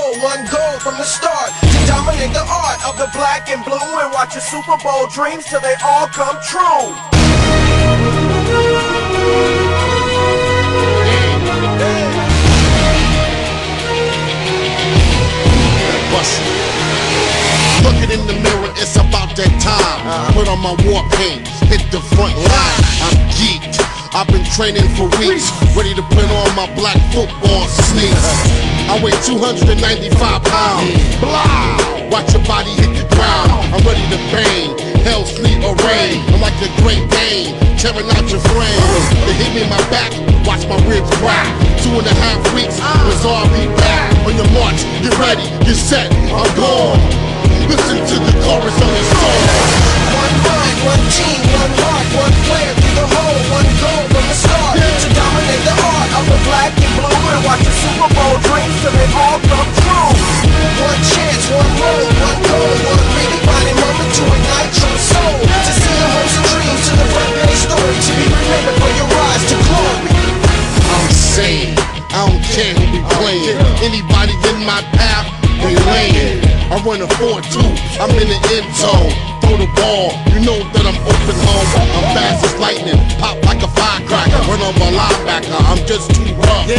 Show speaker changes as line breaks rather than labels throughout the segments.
goal, one goal from the start To dominate the art of the black and blue And watch your Super Bowl dreams till they all come true
Looking in the mirror, it's about that time. Uh, Put on my war paint, hit the front line. I'm geeked. I've been training for weeks, ready to put on my black football sneaks. Uh-huh. I weigh 295 pounds. Blah! Watch your body hit the ground. I'm ready to bang. Hell, sleet, or rain. I'm like a great Dane, tearing out your frame. They hit me in my back, watch my ribs crack. Two and a half weeks, Bizarre be back. On your march, get ready, get set, I'm gone. Listen to the chorus on this song.
One one
I run a 4-2, I'm in the end zone. Throw the ball, you know that I'm open home. I'm fast as lightning, pop like a firecracker. Run on my linebacker, I'm just too rough.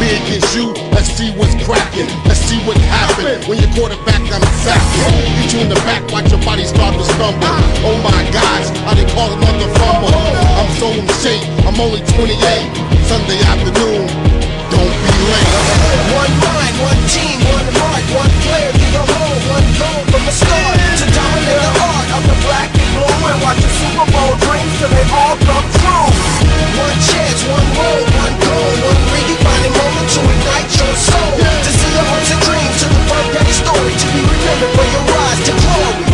Me against you, let's see what's cracking. Let's see what happened. When your quarterback, I'm sacking. Hit you in the back, watch your body start to stumble. Ah. Oh my gosh, how they call another fumble. I'm so in shape, I'm only 28. Sunday afternoon,
watch your Super Bowl dreams till they all come true. One chance, one role, one goal, one redefining moment to ignite your soul. To see your hopes and dreams to the front page story to be remembered for your rise to glory.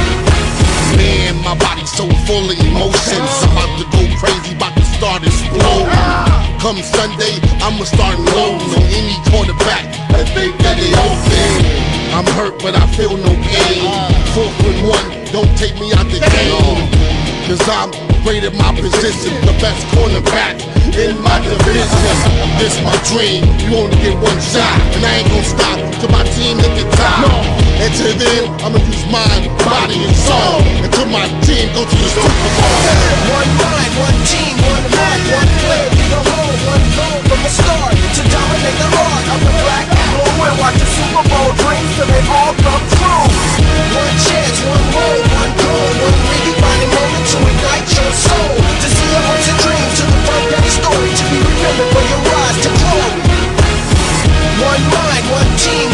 Man, my body's so full of emotions. I'm about to go crazy, about to start exploding. Come Sunday, I'ma start loading on any quarterback that think that they open. I'm hurt, but I feel no pain. Four foot one, don't take me out the game. Cause I'm great at my position, the best cornerback in my division. This my dream, you only get one shot, and I ain't gonna stop till my team hit the top. And till then, I'ma use mind, body, and soul until my team go to the Super Bowl.
One mind, one team, One mind, one team,